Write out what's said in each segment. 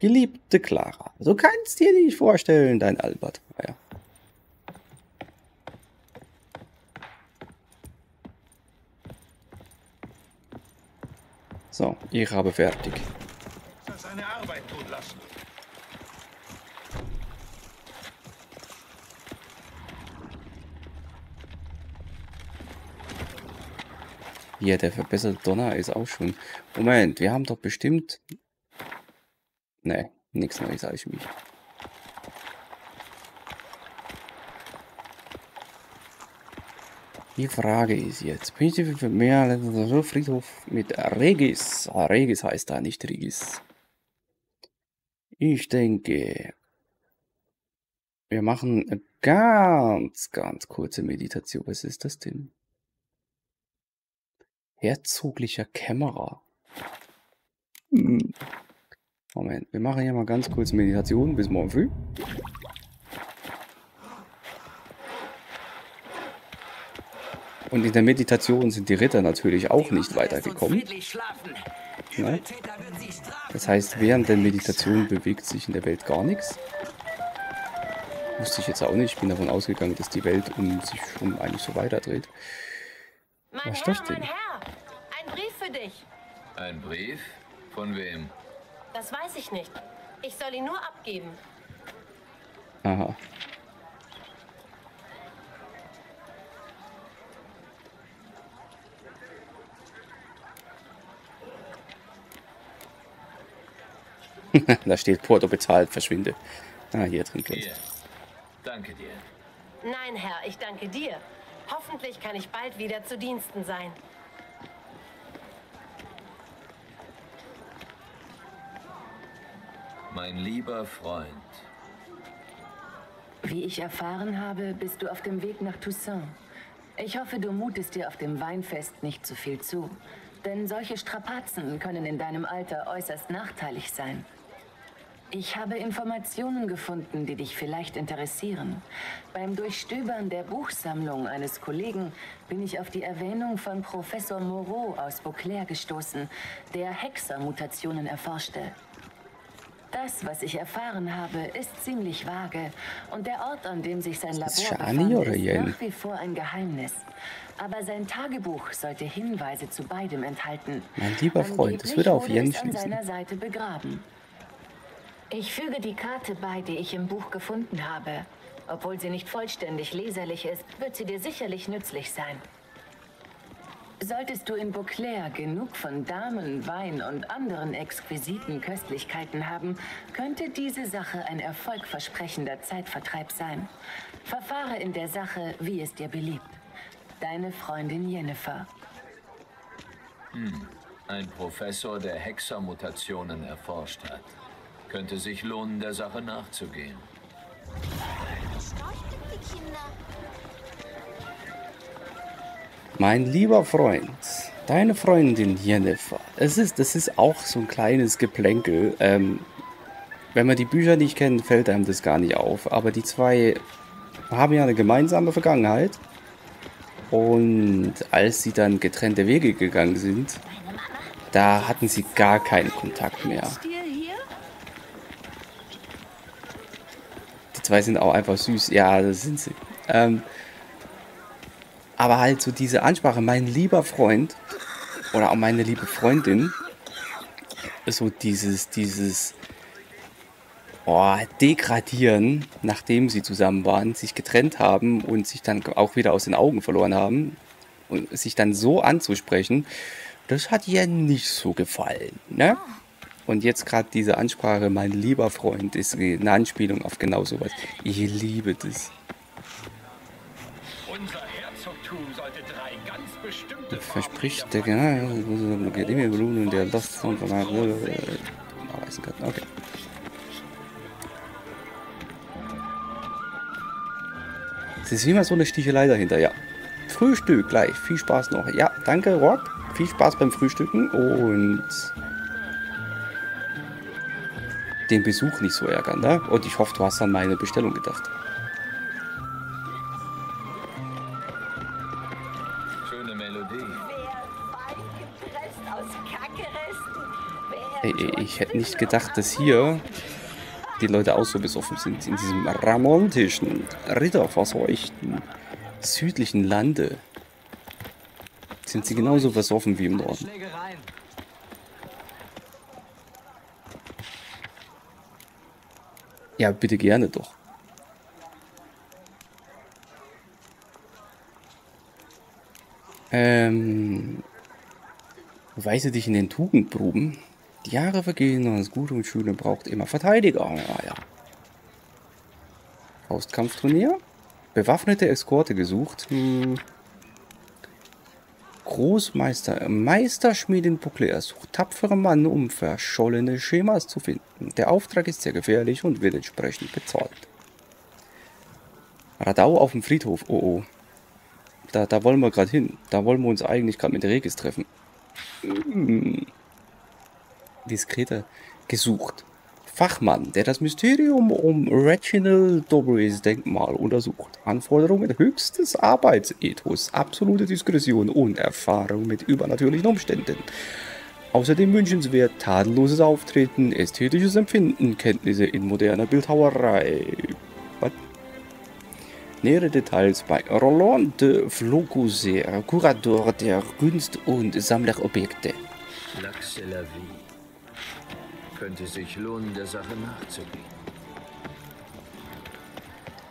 Geliebte Clara, du kannst dir nicht vorstellen, dein Albert. Naja. So, ich habe fertig. Seine Arbeit tun lassen. Ja, der verbesserte Donner ist auch schon. Moment, wir haben doch bestimmt. Ne, nichts Neues sage ich mich. Die Frage ist jetzt, ich für mehr Friedhof mit Regis? Ah, Regis heißt da, nicht Regis. Ich denke, wir machen eine ganz, ganz kurze Meditation. Was ist das denn? Herzoglicher Kämmerer. Hm. Moment, wir machen hier mal ganz kurz Meditation bis morgen früh. Und in der Meditation sind die Ritter natürlich auch nicht weitergekommen. Ja. Das heißt, während der Meditation bewegt sich in der Welt gar nichts. Wusste ich jetzt auch nicht. Ich bin davon ausgegangen, dass die Welt um sich schon eigentlich so weiterdreht. Was ist das denn? für dich. Ein Brief? Von wem? Das weiß ich nicht. Ich soll ihn nur abgeben. Aha. da steht Porto bezahlt, verschwinde. Ah, hier drin. Hier. Danke dir. Nein, Herr, ich danke dir. Hoffentlich kann ich bald wieder zu Diensten sein. Mein lieber Freund. Wie ich erfahren habe, bist du auf dem Weg nach Toussaint. Ich hoffe, du mutest dir auf dem Weinfest nicht zu viel zu. Denn solche Strapazen können in deinem Alter äußerst nachteilig sein. Ich habe Informationen gefunden, die dich vielleicht interessieren. Beim Durchstöbern der Buchsammlung eines Kollegen bin ich auf die Erwähnung von Professor Moreau aus Beauclair gestoßen, der Hexermutationen erforschte. Das, was ich erfahren habe, ist ziemlich vage. Und der Ort, an dem sich sein Labor Shani befand, ist nach wie vor ein Geheimnis. Aber sein Tagebuch sollte Hinweise zu beidem enthalten. Mein lieber Freund, es würde auf Yen an seiner Seite begraben. Ich füge die Karte bei, die ich im Buch gefunden habe. Obwohl sie nicht vollständig leserlich ist, wird sie dir sicherlich nützlich sein. Solltest du in Beauclair genug von Damen, Wein und anderen exquisiten Köstlichkeiten haben, könnte diese Sache ein erfolgversprechender Zeitvertreib sein. Verfahre in der Sache, wie es dir beliebt. Deine Freundin Jennifer. Hm. Ein Professor, der Hexermutationen erforscht hat. Könnte sich lohnen, der Sache nachzugehen. die Kinder. Mein lieber Freund, deine Freundin Jennifer, es ist, das ist auch so ein kleines Geplänkel. Ähm, wenn man die Bücher nicht kennt, fällt einem das gar nicht auf. Aber die zwei haben ja eine gemeinsame Vergangenheit. Und als sie dann getrennte Wege gegangen sind, da hatten sie gar keinen Kontakt mehr. Die zwei sind auch einfach süß. Ja, das sind sie. Ähm, aber halt so diese Ansprache, mein lieber Freund oder auch meine liebe Freundin, so dieses, dieses oh, Degradieren, nachdem sie zusammen waren, sich getrennt haben und sich dann auch wieder aus den Augen verloren haben und sich dann so anzusprechen, das hat ihr nicht so gefallen. Ne? Und jetzt gerade diese Ansprache, mein lieber Freund, ist eine Anspielung auf genau sowas. Ich liebe das. Verspricht der Akademie der Lost von nachweisen kann. Okay. Es ist immer so eine Stichelei dahinter, ja. Frühstück gleich. Viel Spaß noch. Ja, danke, Rock. Viel Spaß beim Frühstücken und den Besuch nicht so ärgern, ne? Und ich hoffe, du hast an meine Bestellung gedacht. Ich hätte nicht gedacht, dass hier die Leute auch so besoffen sind. In diesem romantischen, ritterverseuchten, südlichen Lande sind sie genauso versoffen wie im Norden. Ja, bitte gerne doch. Ähm, weise dich in den Tugendproben. Die Jahre vergehen und das Gute und Schöne braucht immer Verteidiger. Ja, ja. Faustkampfturnier? Bewaffnete Eskorte gesucht. Hm. Großmeister, Meisterschmiedin Bouclair sucht tapfere Mann, um verschollene Schemas zu finden. Der Auftrag ist sehr gefährlich und wird entsprechend bezahlt. Radau auf dem Friedhof, oh oh. Da, da wollen wir gerade hin. Da wollen wir uns eigentlich gerade mit Regis treffen. Hm. Diskreter gesucht. Fachmann, der das Mysterium um Reginald Dobrys Denkmal untersucht. Anforderungen höchstes Arbeitsethos, absolute Diskretion und Erfahrung mit übernatürlichen Umständen. Außerdem wünschenswert tadelloses Auftreten, ästhetisches Empfinden, Kenntnisse in moderner Bildhauerei. Was? Nähere Details bei Roland de Flocuser, Kurator der Kunst- und Sammlerobjekte. Könnte sich lohnen, der Sache nachzugehen.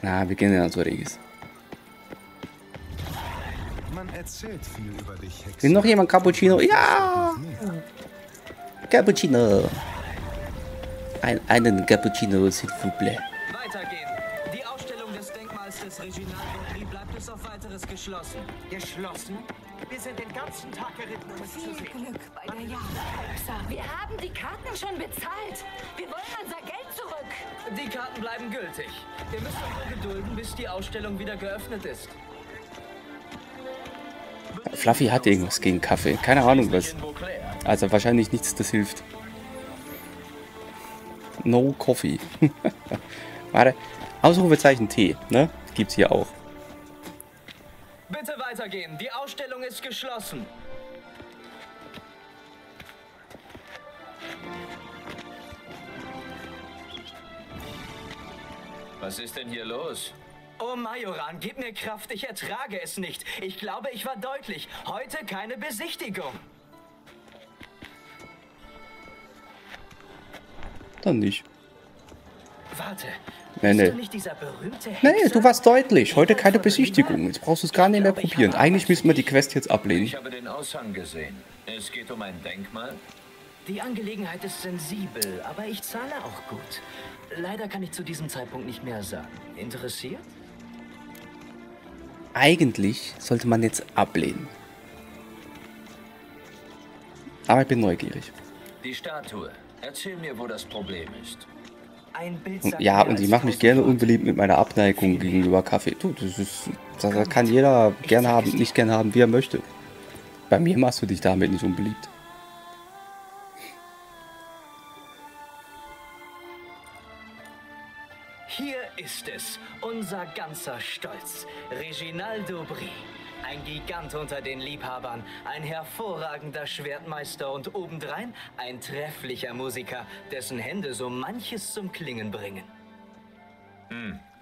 Na, wir gehen ja zu Regis. Man erzählt viel über dich, Hexe. Will noch jemand Cappuccino? Ja! Cappuccino. Ein, einen Cappuccino, s'il vous plaît. Weitergehen. Die Ausstellung des Denkmals des Reginald Aubry bleibt bis auf weiteres geschlossen. Geschlossen? Wir sind den ganzen Tag geritten, um es zu sehen. Glück bei der Jagd. Wir haben die Karten schon bezahlt. Wir wollen unser Geld zurück. Die Karten bleiben gültig. Wir müssen uns nur gedulden, bis die Ausstellung wieder geöffnet ist. Fluffy hat irgendwas gegen Kaffee. Keine Ahnung was. Also wahrscheinlich nichts, das hilft. No Coffee. Warte. Ausrufezeichen T, ne? Gibt's hier auch. Bitte weitergehen. Die ist geschlossen. Was ist denn hier los? Oh Majoran, gib mir Kraft, ich ertrage es nicht. Ich glaube, ich war deutlich. Heute keine Besichtigung. Dann nicht. Warte. Nee, nee. Nee, du warst deutlich. Heute keine Besichtigung. Jetzt brauchst du es gar nicht mehr probieren. Eigentlich müssen wir die. Quest jetzt ablehnen. Ich habe den Aushang gesehen. Es geht um ein Denkmal. Die Angelegenheit ist sensibel, aber ich zahle auch gut. Leider kann ich zu diesem Zeitpunkt nicht mehr sagen. Interessiert? Eigentlich sollte man jetzt ablehnen. Aber ich bin neugierig. Die Statue. Erzähl mir, wo das Problem ist. Ja, und ich mache mich gerne unbeliebt mit meiner Abneigung gegenüber Kaffee. Du, das ist, das, kann jeder gern haben, nicht gern haben, wie er möchte. Bei mir machst du dich damit nicht unbeliebt. Hier ist es, unser ganzer Stolz. Reginald Aubry. Ein Gigant unter den Liebhabern, ein hervorragender Schwertmeister und obendrein ein trefflicher Musiker, dessen Hände so manches zum Klingen bringen.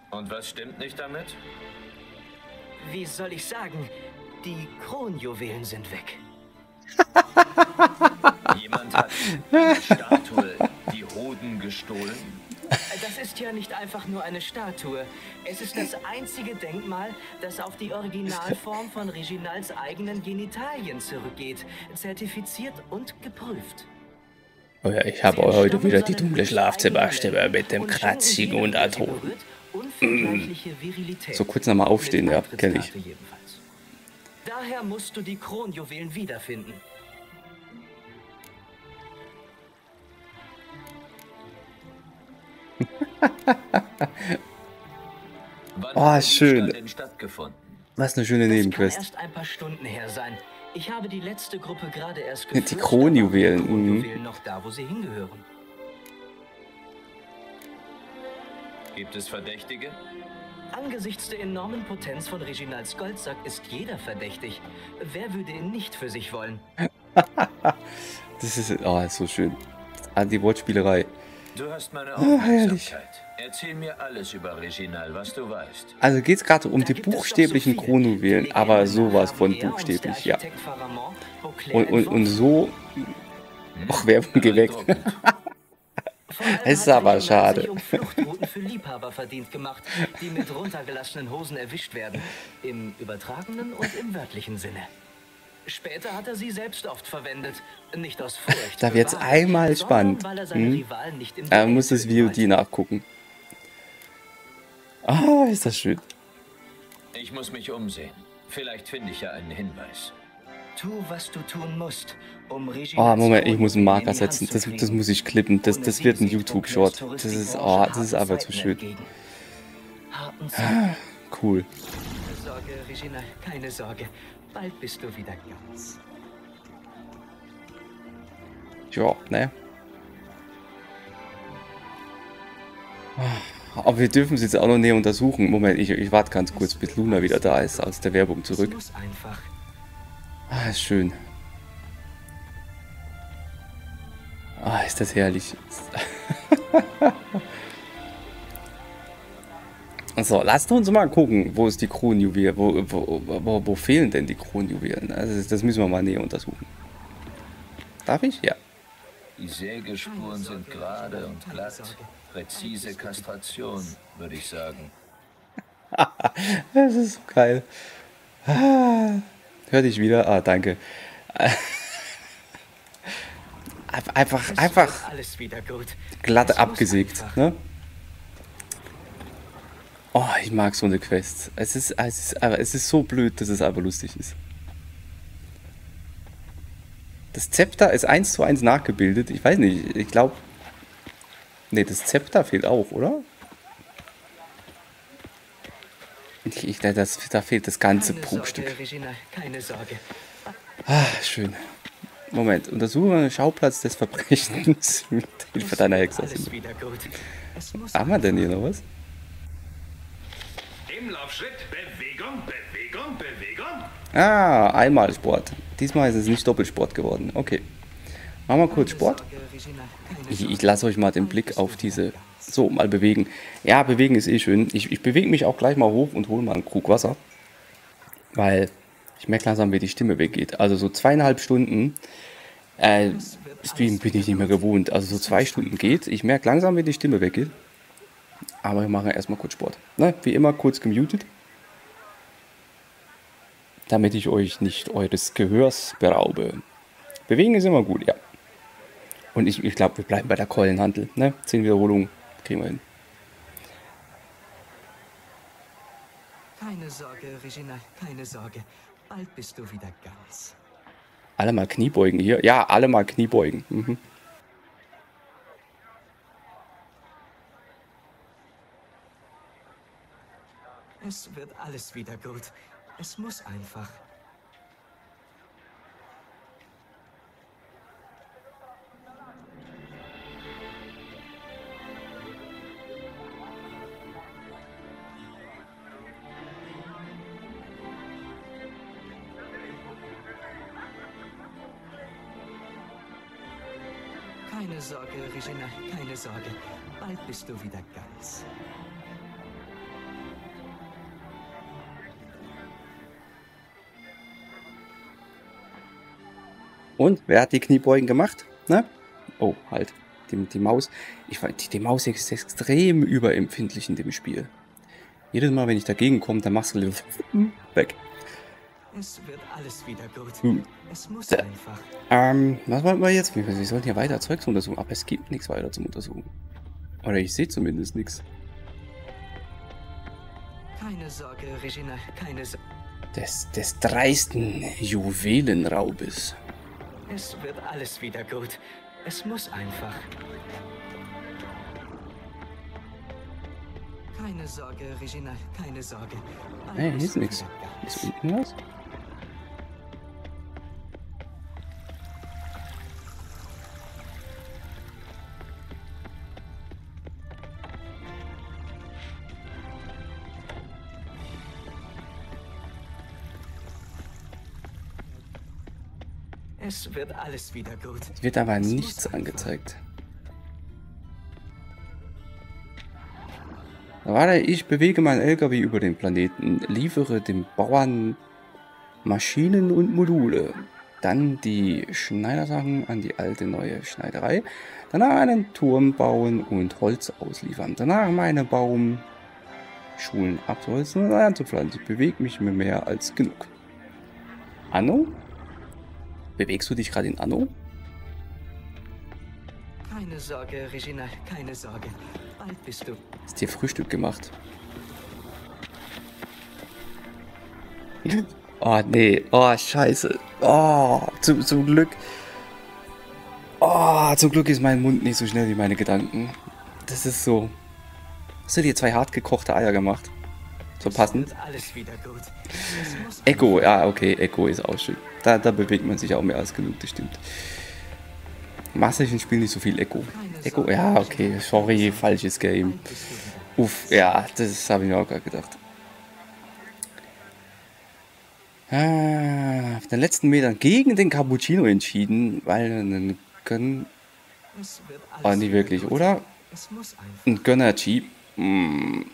Und was stimmt nicht damit? Wie soll ich sagen, die Kronjuwelen sind weg. Jemand hat die Statue, die Hoden gestohlen. Das ist ja nicht einfach nur eine Statue. Es ist das einzige Denkmal, das auf die Originalform von Reginalds eigenen Genitalien zurückgeht. Zertifiziert und geprüft. Oh ja, ich habe heute wieder die dunkle Schlafzimmerstimme mit dem kratzigen Unterton. So kurz nochmal aufstehen, ja, kenn ich. Daher musst du die Kronjuwelen wiederfinden. Oh, schön. Diebstahl denn stattgefunden? Was eine schöne Das Nebenquest. erst ein paar Stunden her sein. Ich habe die letzte Gruppe gerade erst Die geführt, Kronjuwelen, aber die mhm. Kronjuwelen noch da, wo sie hingehören. Gibt es Verdächtige? Angesichts der enormen Potenz von Reginalds Goldsack ist jeder verdächtig. Wer würde ihn nicht für sich wollen? Das ist, oh, ist so schön. an die Wortspielerei. Du hast meine Ah. Aufmerksamkeit. Erzähl mir alles über Reginal, was du weißt. Also geht es gerade um Da die es so buchstäblichen. Kronjuwelen, Die aber sowas von buchstäblich, ja. Und, und, und so... Ach, Werbung geweckt. Allem Ist aber schade. um Fluchtrouten für Liebhaber verdient gemacht, die mit runtergelassenen Hosen erwischt werden. Im übertragenen und im wörtlichen Sinne. Später hat er sie selbst oft verwendet. Nicht aus Furcht. Da Wahrheit, einmal spannend. Er Hm? Er muss das VOD nachgucken. Ah, ist das schön. Ich muss mich umsehen. Vielleicht finde ich ja einen Hinweis. Tu, was du tun musst, um Oh, Moment, ich muss einen Marker setzen. Das, das muss ich klippen. Das, das wird ein YouTube-Short. Das ist, oh, das ist aber zu schön. Zeiten. Cool. Keine Sorge, Regina, keine Sorge. Bald bist du wieder ganz. Ja, ne? Aber wir dürfen sie jetzt auch noch näher untersuchen. Moment, ich, ich warte ganz kurz, bis Luna wieder da ist, aus der Werbung zurück. Ah, ist schön. Ah, ist das herrlich. so, lasst uns mal gucken, wo ist die Kronjuwelen, wo, wo, wo, wo fehlen denn die Kronjuwelen? Also das müssen wir mal näher untersuchen. Darf ich? Ja. Die Sägespuren sind gerade und glatt. Präzise Kastration, würde ich sagen. Das ist so geil. Ah, hör dich wieder. Ah, danke. Einfach, einfach wird alles wieder gut. glatt abgesägt. einfach. Ne? Oh, ich mag so eine Quest. Es ist, es ist, aber es ist so blöd, dass es einfach lustig ist. Das Zepter ist eins zu eins nachgebildet. Ich weiß nicht, ich glaube. Ne, das Zepter fehlt auch, oder? Ich, ich, das, da fehlt das ganze Keine Prunkstück. Sorge, Regina, keine Sorge. Ah, schön. Moment, untersuche den Schauplatz des Verbrechens mit Hilfe deiner wird Hexe. Alles wieder gut. Es muss Haben wir denn hier noch was? Im Laufschritt, Bewegung, Bewegung, Bewegung. Ah, einmal Sport. Diesmal ist es nicht Doppelsport geworden. Okay. Machen wir kurz Sport. Ich, ich lasse euch mal den Blick auf diese. So, mal bewegen. Ja, bewegen ist eh schön. Ich, ich bewege mich auch gleich mal hoch und hole mal einen Krug Wasser. Weil ich merke langsam, wie die Stimme weggeht. Also so zweieinhalb Stunden äh, Stream bin ich nicht mehr gewohnt. Also so zwei Stunden geht. Ich merke langsam, wie die Stimme weggeht. Aber wir machen erstmal kurz Sport. Ne? Wie immer kurz gemutet. Damit ich euch nicht eures Gehörs beraube. Bewegen ist immer gut, ja. Und ich, ich glaube, wir bleiben bei der Keulenhandel. Ne? Zehn Wiederholungen kriegen wir hin. Keine Sorge, Regina, keine Sorge. Bald bist du wieder ganz. Alle mal Kniebeugen hier. Ja, alle mal Kniebeugen. Mhm. Es wird alles wieder gut. Es muss einfach. Keine Sorge, Regina, keine Sorge. Bald bist du wieder ganz. Und wer hat die Kniebeugen gemacht? Ne? Oh, halt. Die, die Maus. Ich, weiß, die, die Maus ist extrem überempfindlich in dem Spiel. Jedes Mal, wenn ich dagegen komme, dann machst du weg. Es wird alles wieder gut. Hm. Es muss Tja. einfach. Ähm, was wollten wir jetzt? Wir, wir sollten hier weiter Zeugs untersuchen, aber es gibt nichts weiter zum Untersuchen. Oder ich sehe zumindest nichts. Keine Sorge, Regina, keine Sorge. Des, des dreisten Juwelenraubes. Es wird alles wieder gut. Es muss einfach. Keine Sorge, Regina, keine Sorge. Bald Nee, hier ist nichts. Ist unten was? Es wird alles wieder gut. Es wird aber es nichts angezeigt. Warte, ich bewege mein LKW über den Planeten, liefere den Bauern Maschinen und Module. Dann die Schneidersachen an die alte neue Schneiderei. Danach einen Turm bauen und Holz ausliefern. Danach meine Baumschulen abzuholzen und anzupflanzen. Ich bewege mich mir mehr als genug. Anno? Bewegst du dich gerade in Anno? Keine Sorge, Regina, keine Sorge. Bald bist du. Ist dir Frühstück gemacht? Oh, nee. Oh, scheiße. Oh, zum, zum Glück. Oh, zum Glück ist mein Mund nicht so schnell wie meine Gedanken. Das ist so. Hast du dir zwei hart gekochte Eier gemacht? So muss Echo, ja, okay, Echo ist auch schön. Da, da bewegt man sich auch mehr als genug, das stimmt. Masterchen spielen nicht so viel Echo. Echo, ja, okay, sorry, falsches Game. Uff, ja, das habe ich mir auch gerade gedacht. Ah, auf den letzten Metern gegen den Cappuccino entschieden, weil einen Gönn... Oh, nicht wirklich, oder? Ein Gönnergy. Hm.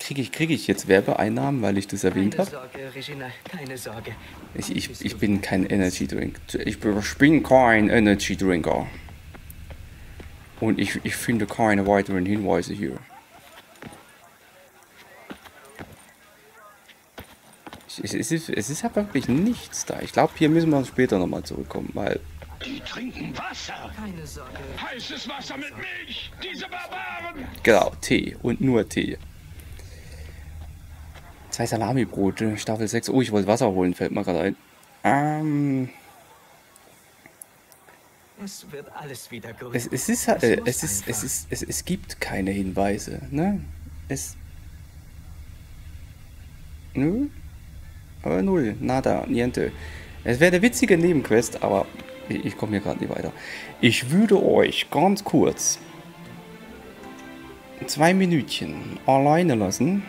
Kriege ich, krieg ich jetzt Werbeeinnahmen, weil ich das erwähnt Keine habe? Sorge, Regina, keine Sorge. Ich, ich, ich bin kein. Energy Drink. Ich bin kein Energy Drinker. Und ich, ich finde keine weiteren Hinweise hier. Es ist, es ist ja wirklich nichts da. Ich glaube, hier müssen wir später nochmal zurückkommen, weil Die trinken Wasser. Keine Sorge. Heißes Wasser mit Milch. Diese Barbaren. Genau, Tee und nur Tee. Zwei Salami-Brote, Staffel 6. Oh, ich wollte Wasser holen, fällt mir gerade ein. Ähm, Es wird alles wieder gut. es, es ist, äh, muss es ist, es ist, es, es gibt keine Hinweise, ne? Es. Nö. Aber null, nada, niente. Es wäre eine witzige Nebenquest, aber ich, ich komme hier gerade nicht weiter. Ich würde euch ganz kurz zwei Minütchen alleine lassen.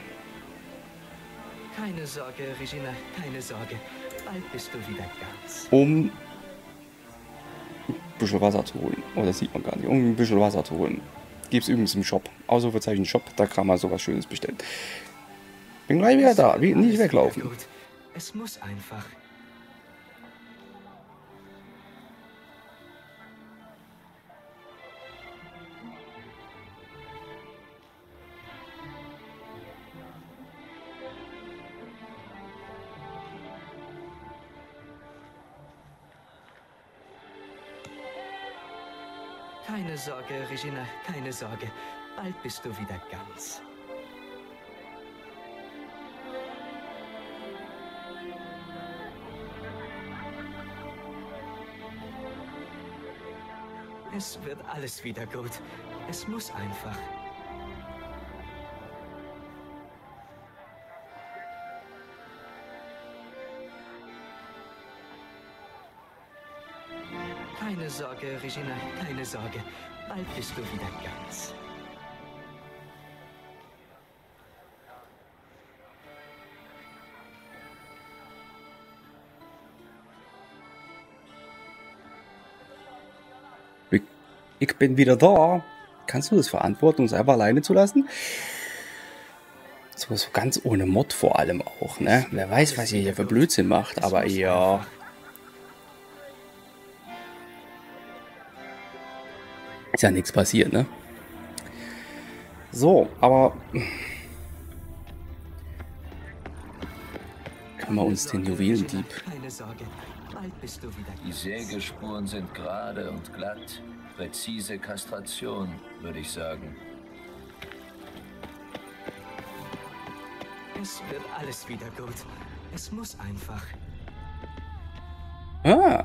Keine Sorge, Regina, keine Sorge. Bald bist du wieder ganz. um ein bisschen Wasser zu holen. Oh, das sieht man gar nicht. Um ein bisschen Wasser zu holen. Gibt es übrigens im Shop. Ausrufezeichen Shop, da kann man sowas Schönes bestellen. Bin gleich wieder da, wie, nicht weglaufen. Es muss einfach. Keine Sorge, Regina, keine Sorge. Bald bist du wieder ganz. Es wird alles wieder gut. Es muss einfach. Sorge, Regina, keine Sorge. Bald bist du wieder ganz. Ich, bin wieder da. Kannst du das verantworten, uns einfach alleine zu lassen? So, so ganz ohne Mod vor allem auch, ne? Wer weiß, was ihr hier für Blödsinn macht, aber ja. Ist ja nichts passiert, ne? So, aber. Können wir uns den Juwelendieb. Keine Sorge. Bald bist du wieder Die Sägespuren sind gerade und glatt. Präzise Kastration, würde ich sagen. Es wird alles wieder gut. Es muss einfach. Ah,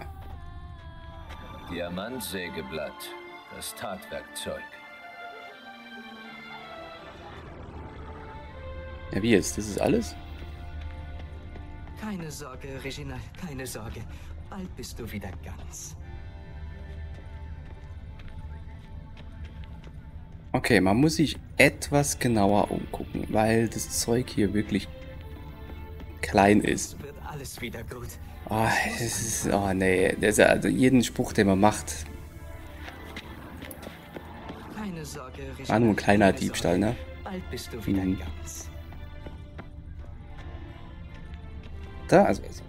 Diamantsägeblatt, das Tatwerkzeug. ja, wie jetzt? Das ist alles? Keine Sorge, Regina, keine Sorge. Bald bist du wieder ganz. Okay, man muss sich etwas genauer umgucken, weil das Zeug hier wirklich klein ist. Es wird alles wieder gut. Oh, das ist, oh nee, das ist also jeden Spruch, den man macht. War nur ein kleiner Diebstahl, ne? bald bist du wieder Mhm. ganz. Da, also, also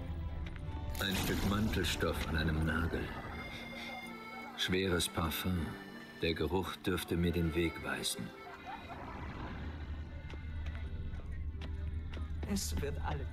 Ein Stück Mantelstoff an einem Nagel. Schweres Parfum. Der Geruch dürfte mir den Weg weisen. Es wird alle.